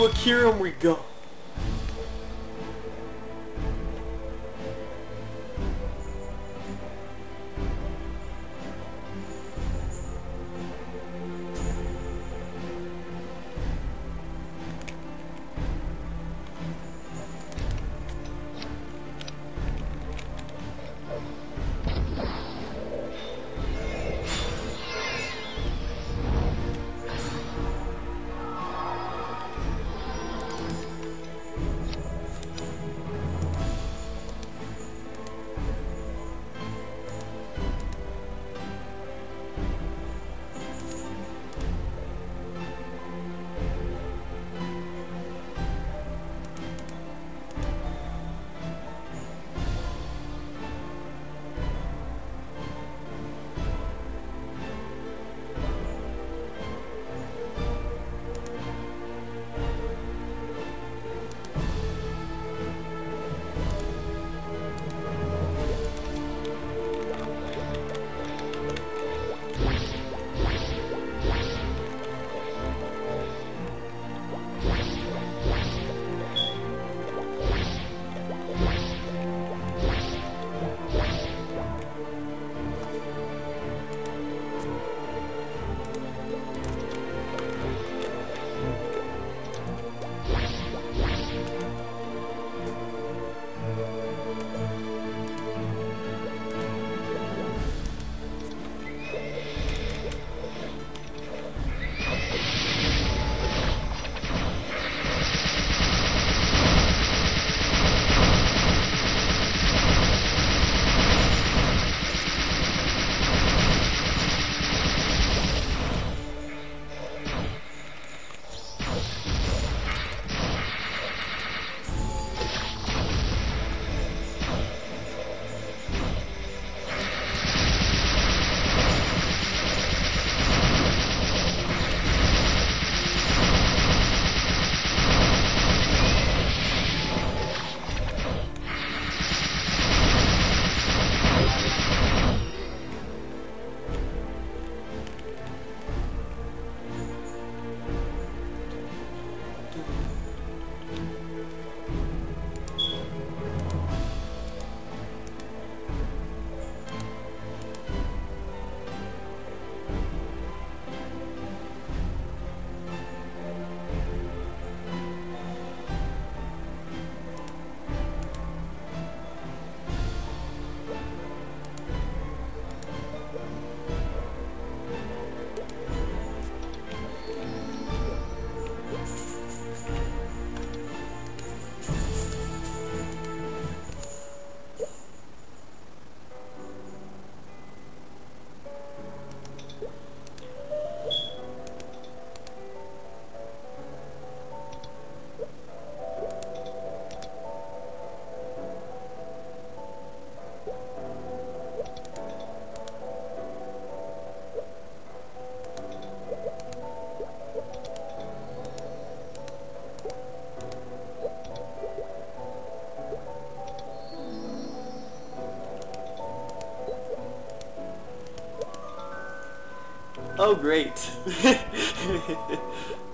To Akiram we go! Oh, great.